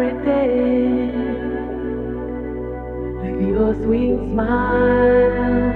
With Your sweet smile.